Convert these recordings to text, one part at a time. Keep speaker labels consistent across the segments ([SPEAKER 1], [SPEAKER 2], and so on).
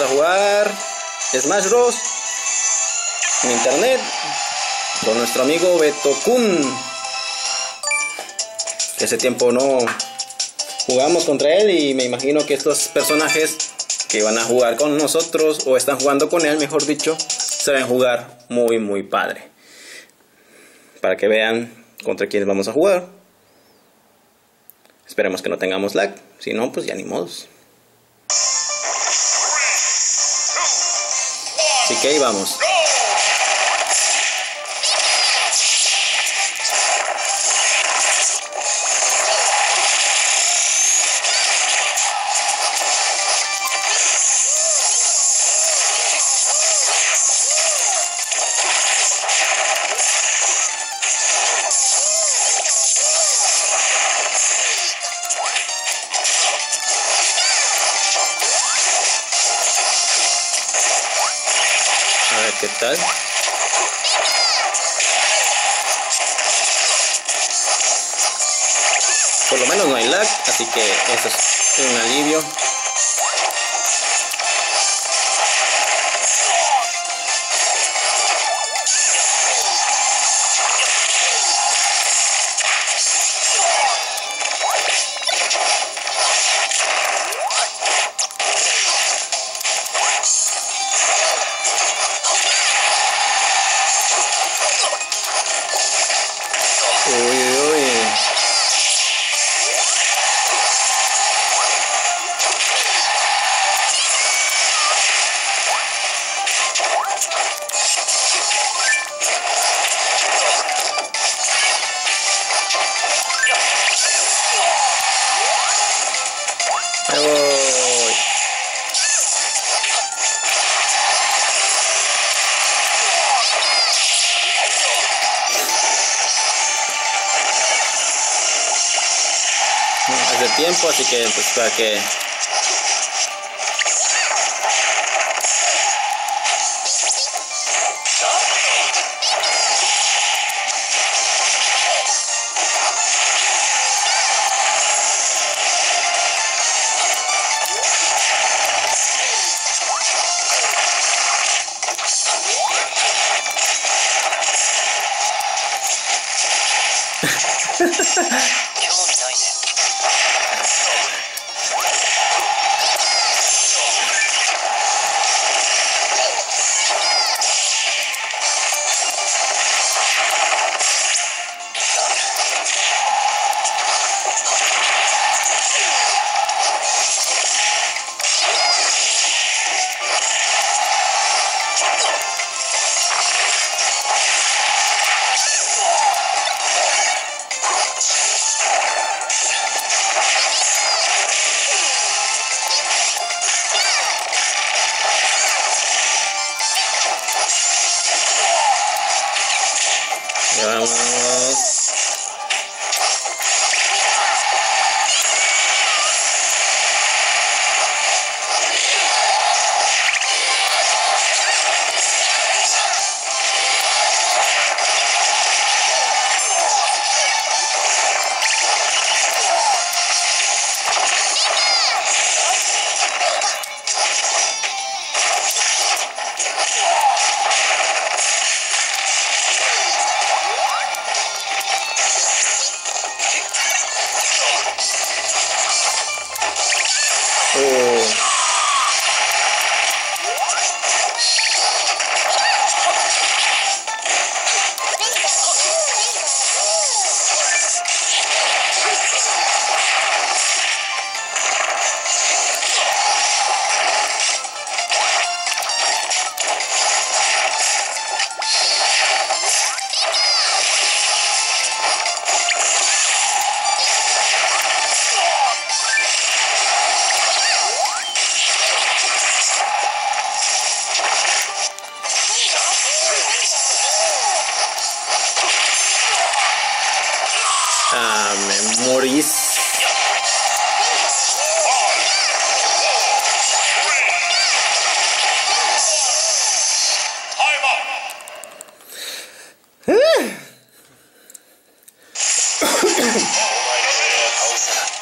[SPEAKER 1] a jugar Smash Bros. en internet con nuestro amigo Beto Kun. Que tiempo no jugamos contra él y me imagino que estos personajes que van a jugar con nosotros o están jugando con él, mejor dicho, saben jugar muy muy padre. Para que vean contra quiénes vamos a jugar. Esperemos que no tengamos lag, si no, pues ya ni modos. Ahí vamos. Hace tiempo, así que pues para que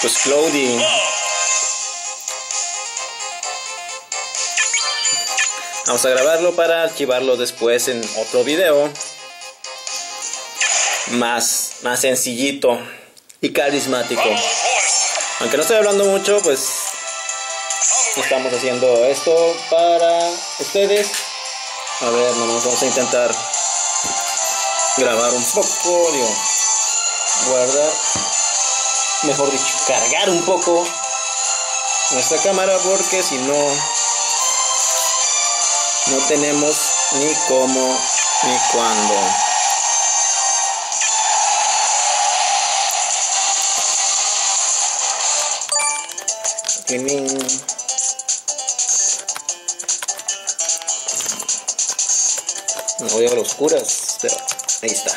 [SPEAKER 1] Pues Cloudy. Vamos a grabarlo para archivarlo después en otro video. Más, más sencillito y carismático. Aunque no estoy hablando mucho, pues estamos haciendo esto para ustedes. A ver, nomás vamos a intentar grabar un poco, digo, guardar, mejor dicho, cargar un poco nuestra cámara porque si no, no tenemos ni cómo ni cuándo. Me voy a las oscuras, pero ahí está.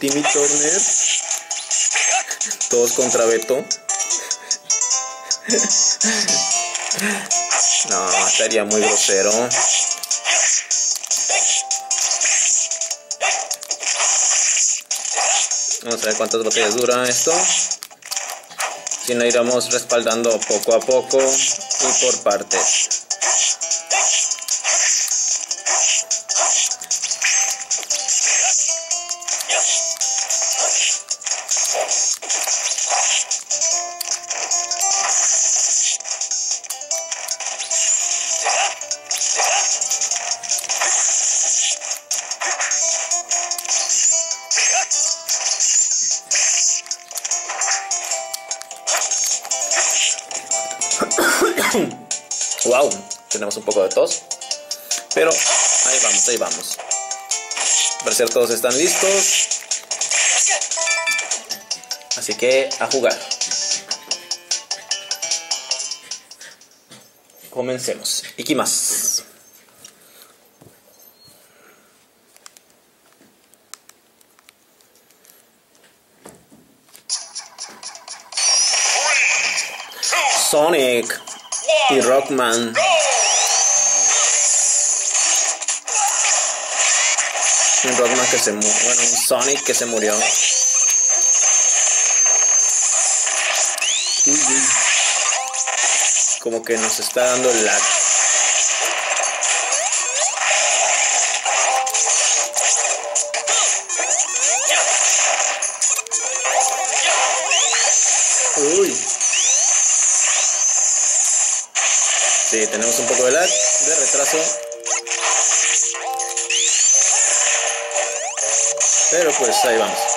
[SPEAKER 1] Timmy Turner. Todos contra Beto. No, estaría muy grosero. Vamos a ver cuántas botellas dura esto. Si no iremos respaldando poco a poco y por partes. Parecer todos están listos. Así que a jugar. Comencemos. Ikimasu. Sonic y Rockman. Un Rockman que se murió. Bueno, un Sonic que se murió. Uy, uy. Como que nos está dando lag. Uy. Sí, tenemos un poco de lag, de retraso. Pero pues ahí vamos.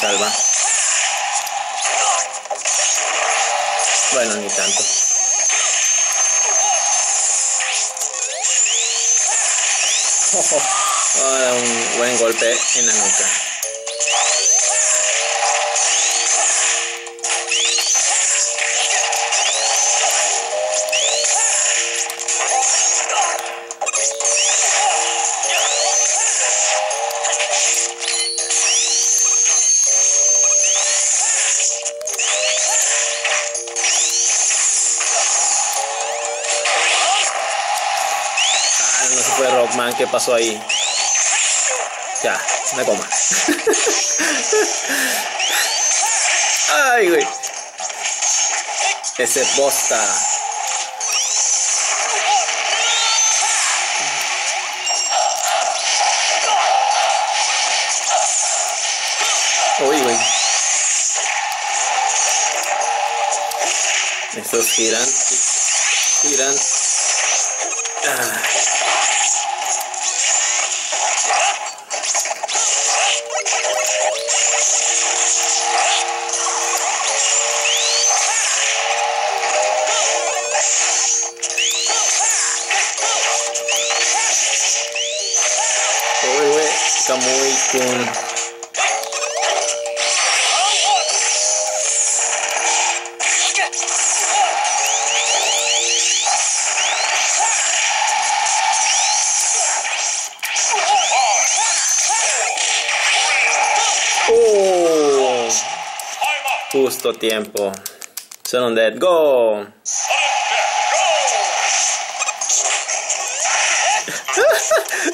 [SPEAKER 1] Salva. Bueno, ni tanto. Ahora un buen golpe en la nuca. Rockman, ¿qué pasó ahí? Ya, una coma. Ay, güey. Ese bosta. Uy, güey. Estos giran. Giran. Está muy cool. Oh, justo a tiempo. Son dead. Go.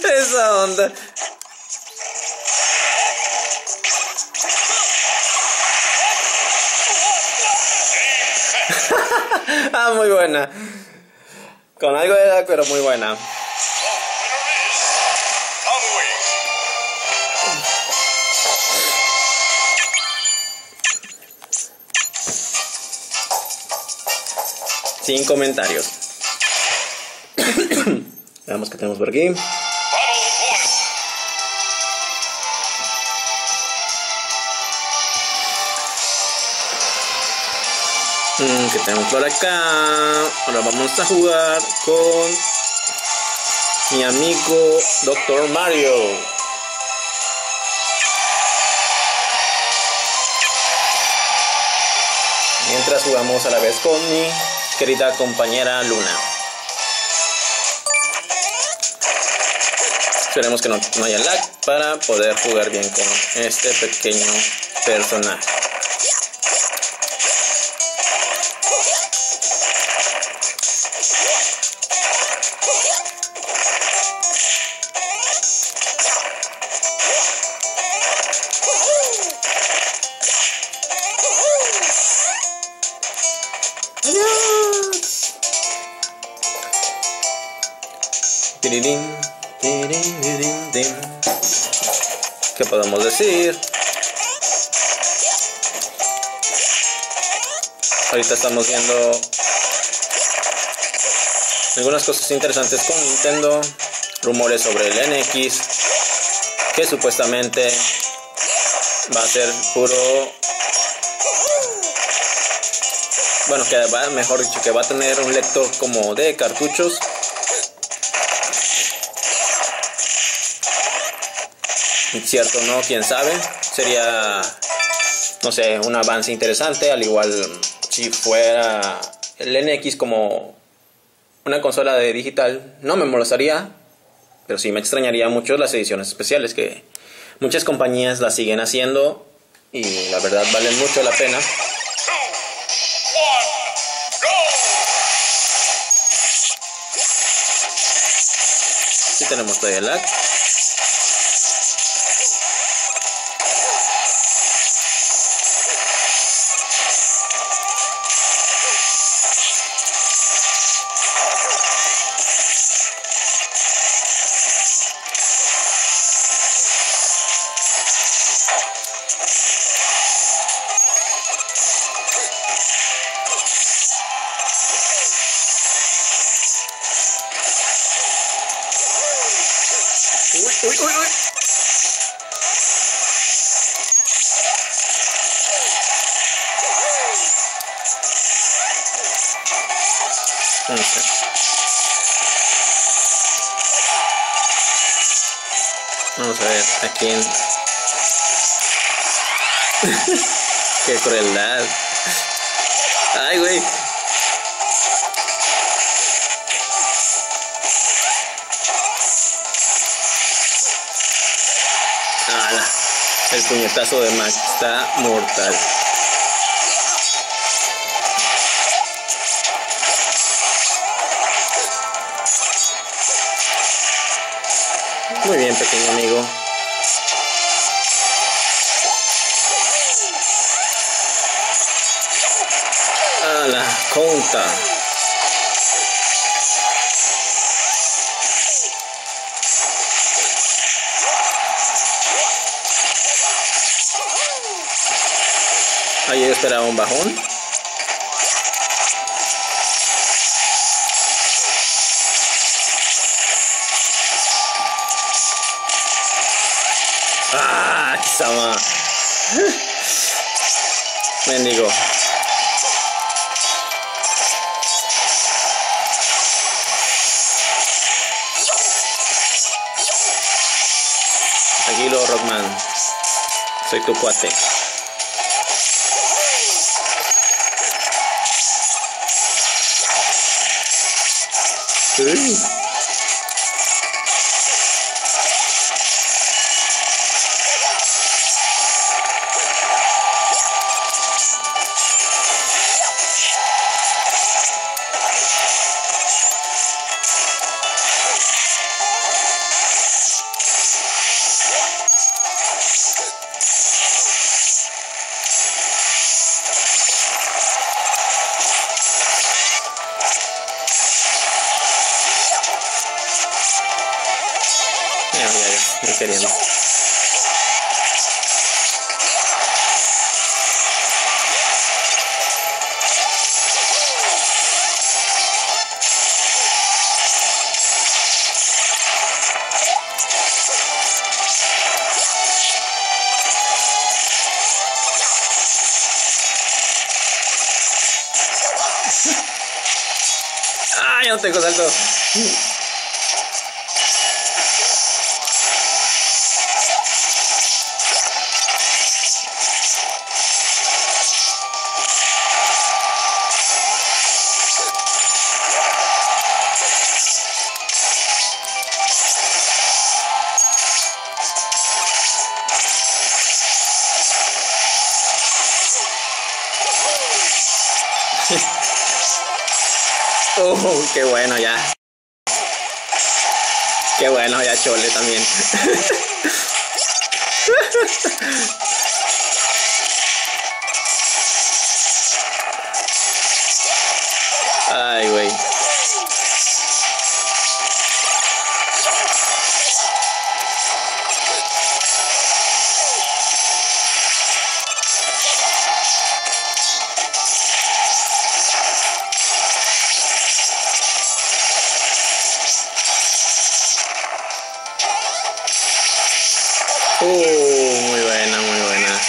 [SPEAKER 1] Esa onda. Muy buena. Con algo de edad, pero muy buena. Sin comentarios. Veamos qué tenemos por aquí. ¿Qué tenemos por acá? Ahora vamos a jugar con mi amigo Dr. Mario. Mientras jugamos a la vez con mi querida compañera Luna. Esperemos que no, no haya lag para poder jugar bien con este pequeño personaje. ¿Qué podemos decir? Ahorita estamos viendo algunas cosas interesantes con Nintendo, rumores sobre el NX, que supuestamente va a ser puro bueno, que va, mejor dicho, que va a tener un lector como de cartuchos. Cierto, ¿no? Quién sabe. Sería, no sé, un avance interesante. Al igual si fuera el NX como una consola de digital, no me molestaría. Pero sí me extrañaría mucho las ediciones especiales que muchas compañías las siguen haciendo y la verdad valen mucho la pena. Sí tenemos todavía lag. Vamos a ver a quién. Qué crueldad. Ay, güey. Ala, el puñetazo de Max está mortal. Esperaba un bajón. Ah, sama. Mendigo. Tranquilo, Rockman. Soy tu cuate. ¡Ay, no Oh, qué bueno ya. Qué bueno ya Chole también. Uh, muy buena, muy buena.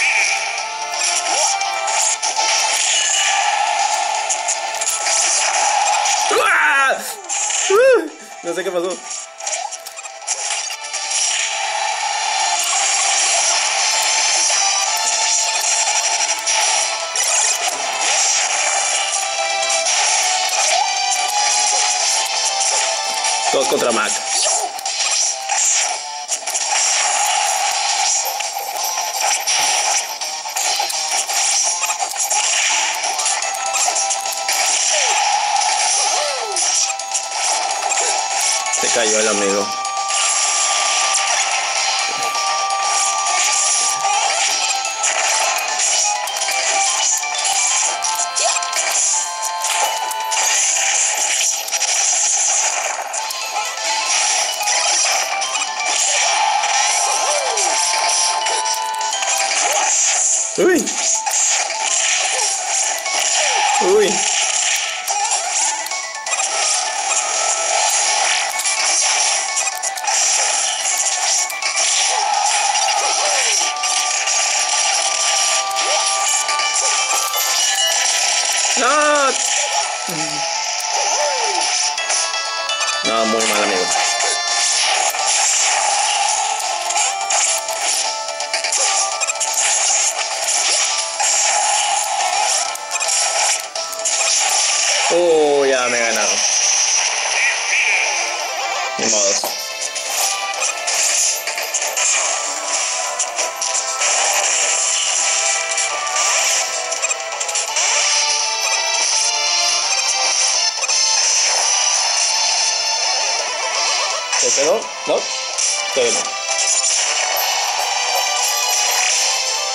[SPEAKER 1] Uh, no sé qué pasó. ¿Se quedó? ¿No? Cero.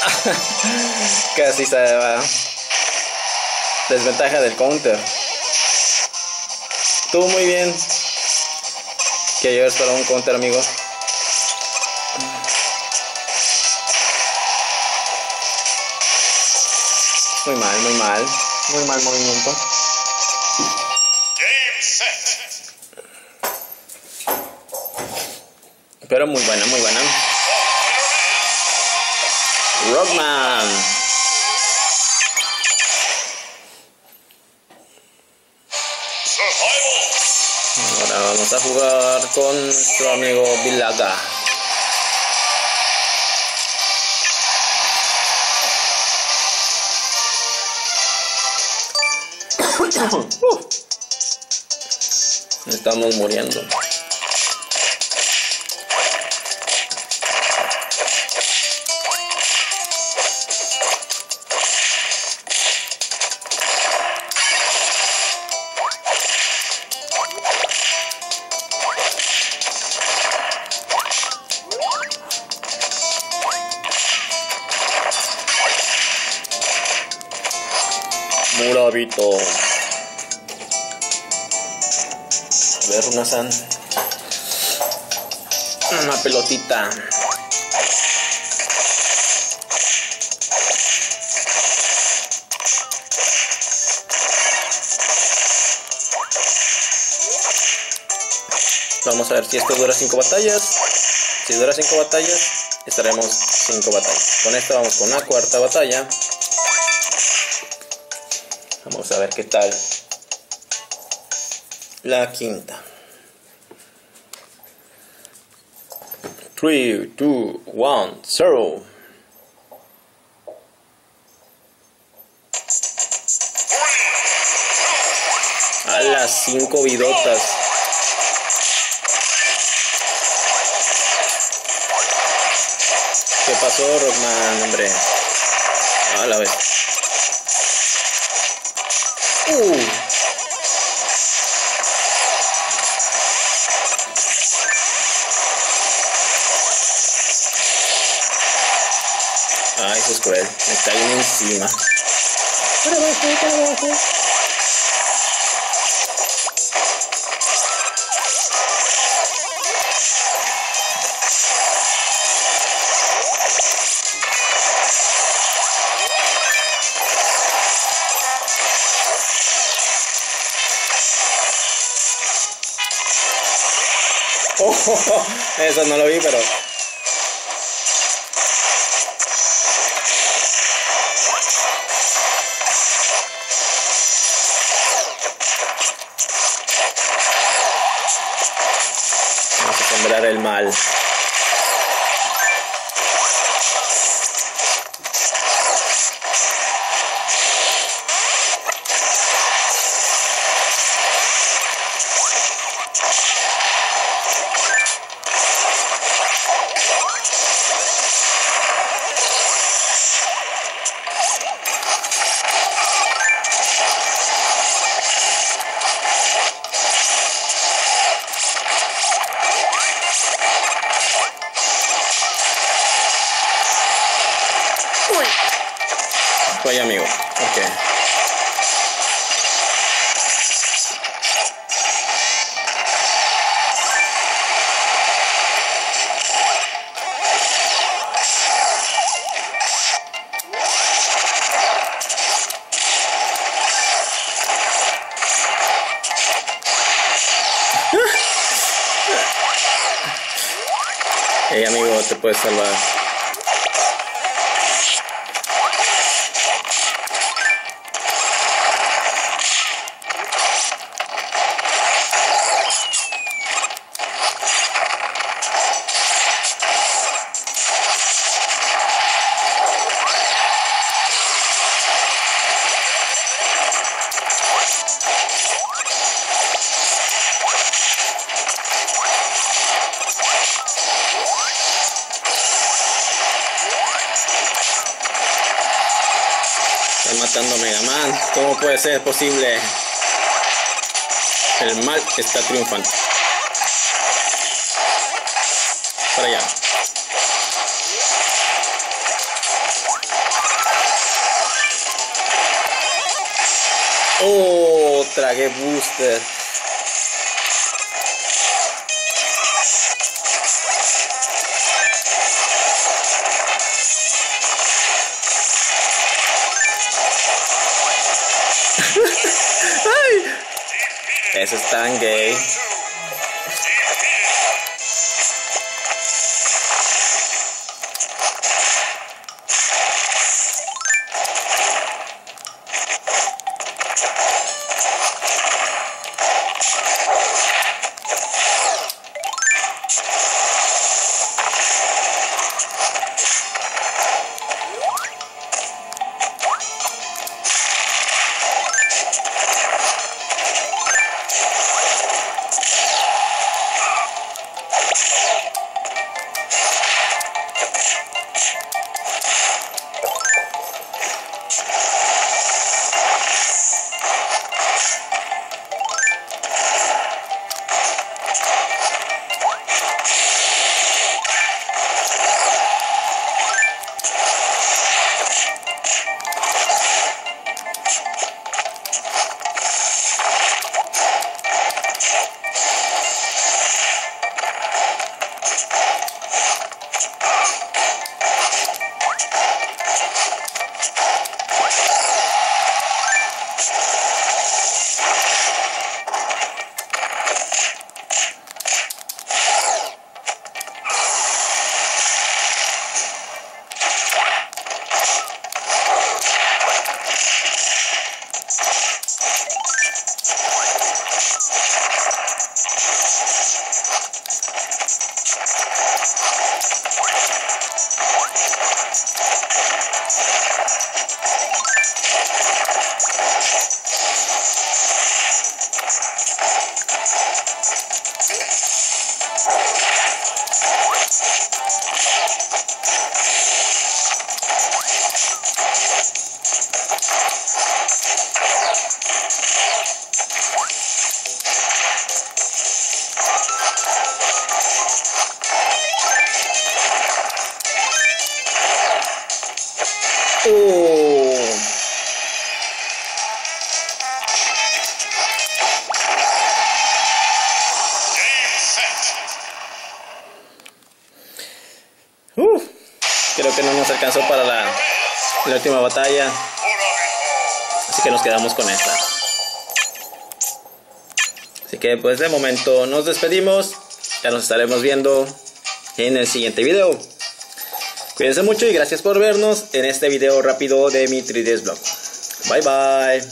[SPEAKER 1] Casi se va. Desventaja del counter. Estuvo muy bien. Que yo para un counter, amigo. Muy mal, muy mal. Muy mal movimiento. Pero muy buena, muy buena. Rockman. Ahora vamos a jugar con nuestro amigo Vilaga. Estamos muriendo. Vamos a ver si esto dura 5 batallas. Si dura 5 batallas, estaremos 5 batallas. Con esto vamos con una cuarta batalla. Vamos a ver qué tal. La quinta. 3, 2, 1, 0. A las 5 vidotas. Me caen encima. Para abajo, para abajo. Oh, eso no lo vi, pero. puede ser posible. El mal está triunfando. Para allá. Oh, tragué booster. Eso es tan gay. batalla. Así que nos quedamos con esta. Así que pues de momento nos despedimos. Ya nos estaremos viendo en el siguiente video. Cuídense mucho y gracias por vernos en este video rápido de mi 3DS Blog. Bye bye.